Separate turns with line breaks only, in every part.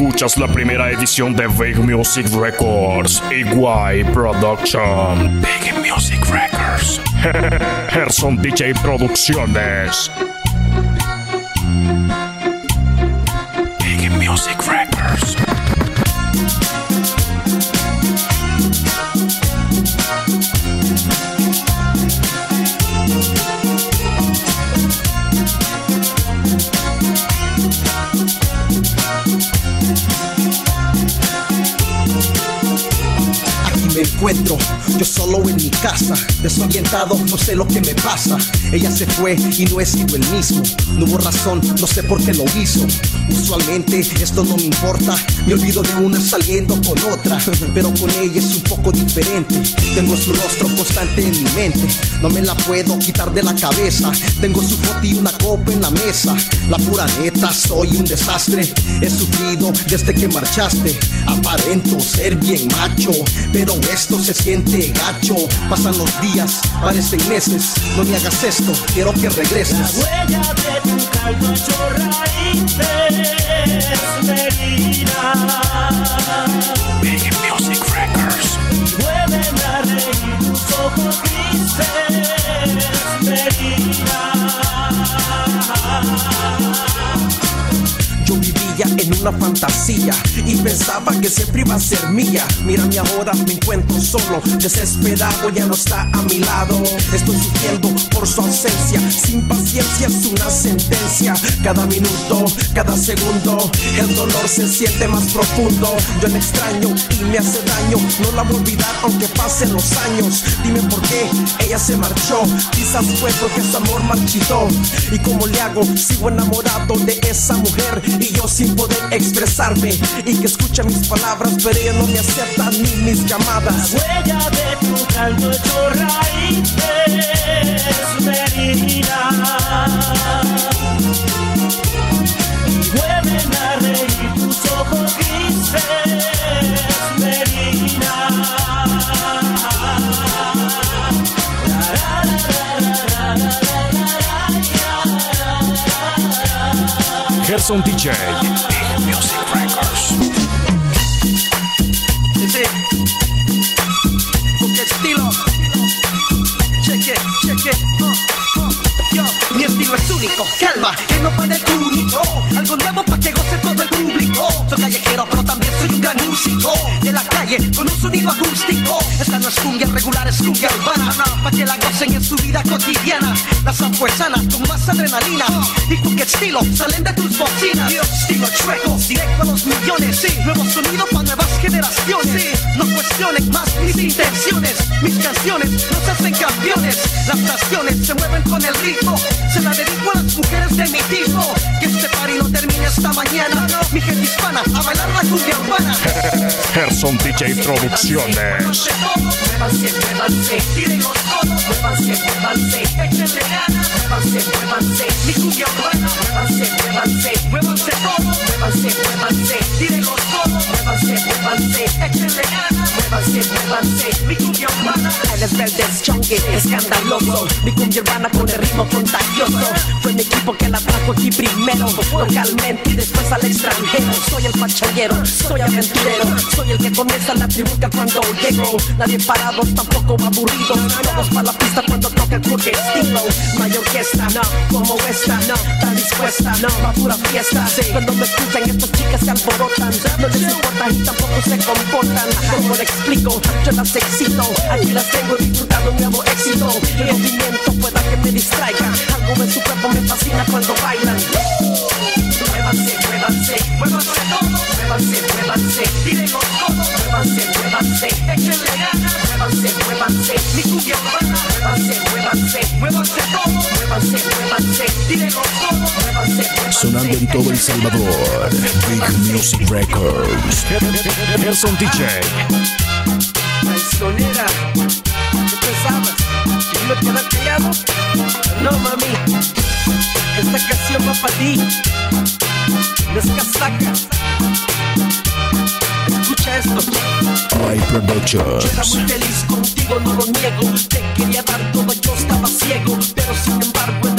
Escuchas la primera edición de Big Music Records y Guay Production. Big Music Records. Gerson DJ Producciones.
Encuentro, yo solo en mi casa, desorientado, no sé lo que me pasa. Ella se fue y no he sido el mismo. No hubo razón, no sé por qué lo hizo. Usualmente esto no me importa, me olvido de una saliendo con otra, pero con ella es un poco diferente. Tengo su rostro constante en mi mente, no me la puedo quitar de la cabeza. Tengo su foto y una copa en la mesa. La pura neta, soy un desastre. He sufrido desde que marchaste. Aparento ser bien macho, pero esto se siente gacho. Pasan los días, parecen meses. No me hagas esto, quiero que regreses.
huella de tu caldo hecho raíces
en una fantasía y pensaba que siempre iba a ser mía. Mírame ahora, me encuentro solo, desesperado, ya no está a mi lado. Estoy sufriendo por su ausencia, sin paciencia es una sentencia. Cada minuto, cada segundo, el dolor se siente más profundo. Yo la extraño y me hace daño, no la voy a olvidar aunque pasen los años. Dime por qué ella se marchó, quizás fue porque su amor marchitó. ¿Y cómo le hago? Sigo enamorado de esa mujer y yo sin poder expresarme. Y que escucha mis palabras, pero ella no me acepta ni mis llamadas.
Huella de tu caldo hecho raíces Merina Vuelven a reír tus ojos grises
Gerson DJ. Music Records.
Qué estilo. Cheque, cheque. Uh, yo, mi estilo es único. Calma, que no para estilo salen de tus bocinas. Estilo chueco, directo a los millones. Sí, nuevo sonido para nuevas generaciones. No cuestiones más mis intenciones. Mis canciones nos hacen campeones. Las naciones se mueven con el ritmo. Se la dedico a las mujeres de mi tipo. Que este party no termine esta mañana. Mi gente hispana, a bailar la cumbia urbana.
Gerson DJ Producciones.
Muévanse, muévanse, échenle ganas, muévanse, muévanse, mi cumbia urbana.
Él es verde, chunky, escandaloso Mi cumbia urbana con el ritmo contagioso Fue mi equipo que la trajo aquí primero Localmente y después al extranjero Soy el pachanguero, soy aventurero Soy el que comienza la tribuca cuando llego Nadie parado, tampoco aburrido Todos para la pista cuando toca el porque estilo hay orquesta, no, como esta No, está dispuesta, no, va pura fiesta Cuando me escuchan estas chicas se alborotan les importa y tampoco se comportan Como le explico, yo las excito. Aquí las tengo disfrutando un nuevo éxito. El movimiento pueda que me distraiga. Algo en su cuerpo me fascina cuando bailan.
Muévanse, muévanse, muévanse todos, muévanse, muévanse, tiren los
en todo El Salvador. Big Music Records. Gerson DJ.
Traicionera, ¿qué pensabas? ¿Que me quedar callado? No, mami, esta canción va para ti. No es casaca. Escucha esto.
Guay
Yo era
Productions.
muy feliz contigo, no lo niego. Te quería dar todo, yo estaba ciego. Pero sin embargo,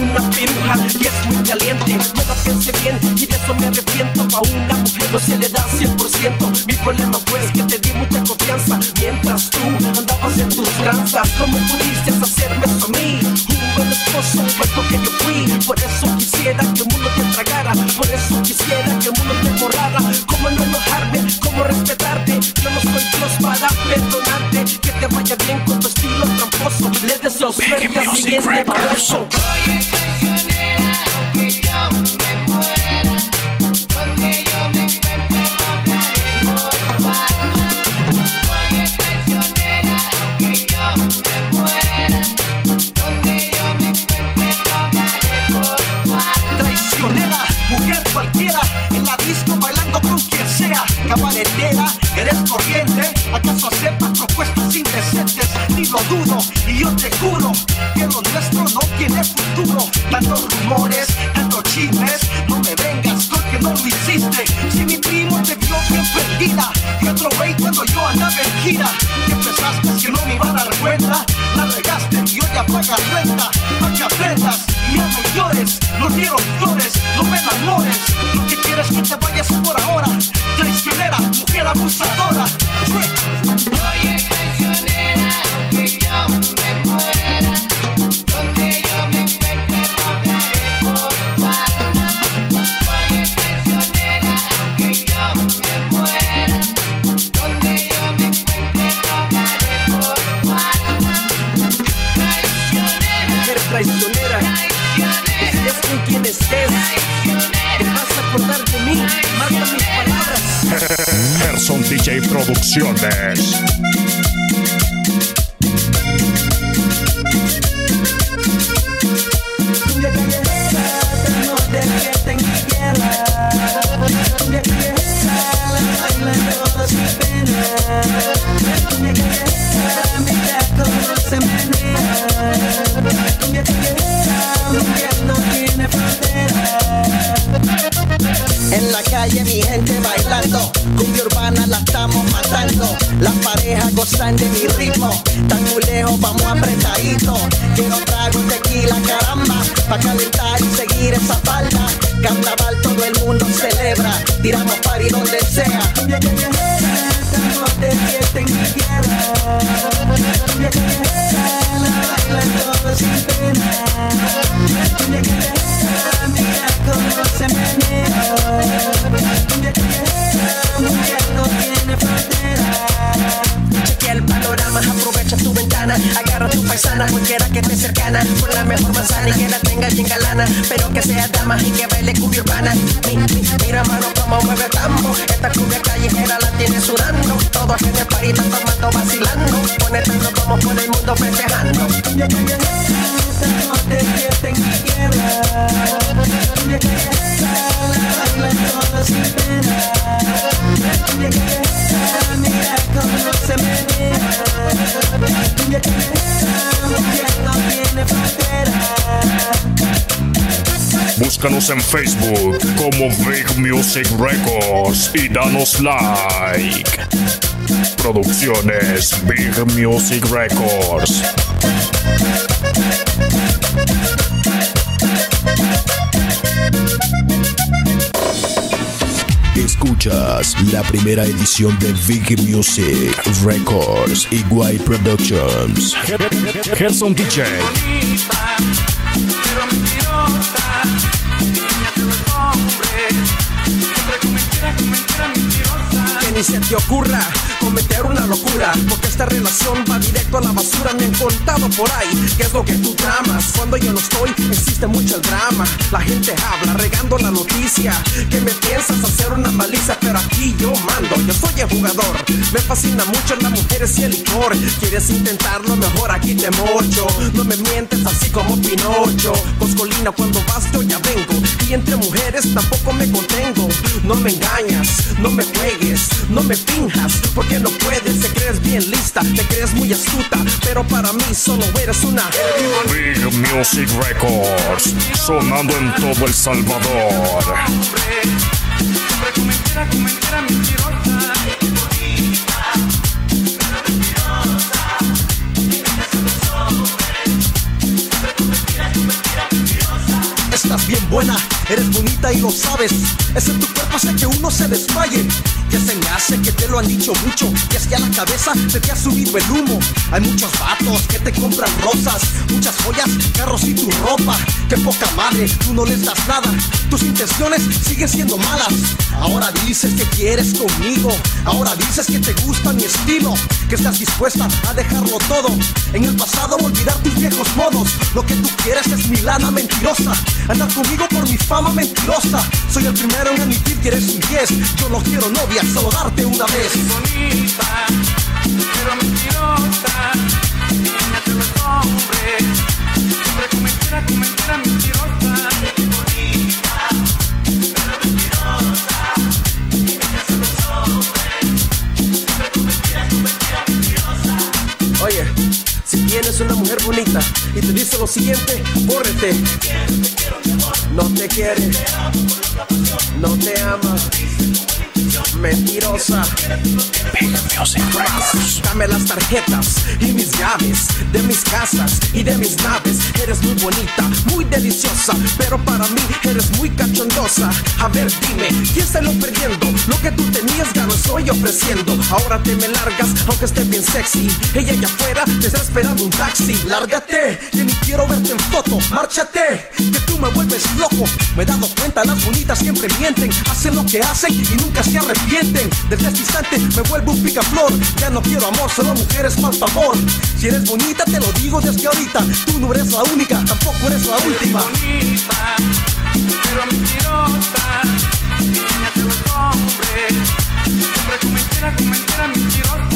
una piruja que es muy caliente. No la pensé bien y de eso me arrepiento.
a una mujer no se le da 100%. Mi problema fue que te di mucha confianza mientras tú andabas en tus tranzas. ¿Cómo pudiste hacerme a mí? Un buen esposo, puesto que yo fui. Por eso quisiera que el mundo te tragara. Por eso quisiera que el mundo te borrara. ¿Cómo no enojarme? ¿Cómo respetarte? Yo no soy Dios para perdonarte. Que te vaya bien con tu estilo tramposo. Le deseo suerte al siguiente baboso.
Y yo te juro que lo nuestro no tiene futuro. Tantos rumores, tantos chismes, no me vengas porque no lo hiciste. Si mi primo te vio bien perdida, que otro güey cuando yo andaba en gira, que pensaste que no me iba a dar cuenta, la regaste y hoy apagas renta, pa' que aprendas y ya no llores, no quiero flores, no me enamores, lo que quieres que te vayas por ahora, traicionera, mujer abusadora.
Traicionera, es con quien estés. Te vas a acordar de mí, marca mis palabras.
Gerson DJ Producciones.
De mi ritmo, tan muy lejos vamos apretadito. Quiero trago tequila, caramba, pa' calentar y seguir esa falda. Carnaval todo el mundo celebra, tiramos party donde
ventana, agarra tu paisana, cualquiera que esté cercana, con la mejor manzana y que la tenga bien galana, pero que sea dama y que baile cumbia urbana. Mi- mi- Mira mano como mueve el tambo, esta cumbia callejera la tiene sudando, todos en el party tomando, vacilando, conectando como por el mundo festejando.
Cumbia callejera, estamos de fiesta en mi tierra. Cumbia callejera, la
Búscanos en Facebook como Big Music Records y danos like. Producciones Big Music Records.
Escuchas la primera edición de Big Music Records y White Productions.
Gerson DJ.
Ni se te ocurra cometer una locura Porque esta relación va directo a la basura Me han contado por ahí qué es lo que tú tramas. Cuando yo no estoy existe mucho el drama. La gente habla regando la noticia Que me piensas hacer una malicia Pero aquí yo mando, yo soy el jugador. Me fascina mucho las mujeres y el licor. Quieres intentarlo mejor aquí te mocho No me mientes así como Pinocho. Coscolina cuando vas yo ya vengo. Y entre mujeres tampoco me contengo. No me engañas, no me no me finjas Porque no puedes, te crees bien lista Te crees muy astuta, pero para mí solo eres una
Big Music Records. Sonando en todo El Salvador.
Estás bien buena, eres bonita y lo sabes. Ese tu cuerpo hace que uno se desmaye. Que se me hace que te lo han dicho mucho. Y es que a la cabeza se te ha subido el humo. Hay muchos vatos que te compran rosas, muchas joyas, carros y tu ropa. Que poca madre, tú no les das nada. Tus intenciones siguen siendo malas. Ahora dices que quieres conmigo. Ahora dices que te gusta mi estilo. Que estás dispuesta a dejarlo todo. En el pasado olvidar tus viejos modos. Lo que tú quieres es mi lana mentirosa. Andar conmigo por mi fama mentirosa. Soy el primero en admitir que eres un 10. Yo no quiero novia, solo darte una vez.
bonita, pero mentirosa. Niña de los hombres, siempre con mentira, mentirosa. Bonita, pero mentirosa. Niña de los hombres, siempre con mentira, con mentira mentirosa.
Oye, si tienes una mujer bonita y te dice lo siguiente, bórrete. No te quiere, no te ama. Mentirosa. Dame las tarjetas y mis llaves de mis casas y de mis naves. Eres muy bonita, muy deliciosa, pero para mí eres muy cachondosa. A ver, dime, ¿quién se lo perdiendo? Lo que tú tenías ya lo estoy ofreciendo. Ahora te me largas, aunque esté bien sexy. Ella allá afuera te está esperando un taxi. Lárgate, que ni quiero verte en foto. Márchate, que tú me vuelves loco. Me he dado cuenta, las bonitas siempre mienten. Hacen lo que hacen y nunca se arrepienten. Desde este instante me vuelvo un picaflor. Ya no quiero amor, solo mujeres mal favor. Si eres bonita, te lo digo desde ahorita. Tú no eres la única, tampoco eres la última.
bonita, pero mentirosa. Niña de los hombres, siempre con mentira, con mentira mentirosa.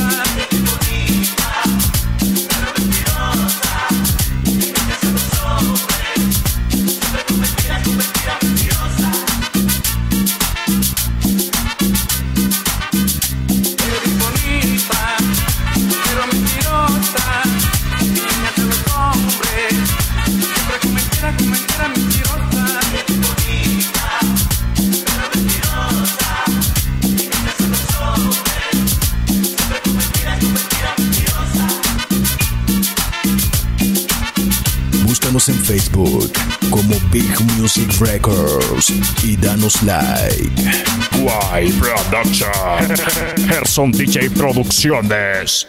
Facebook como Big Music Records y danos like.
Guay Production. Gerson DJ Producciones.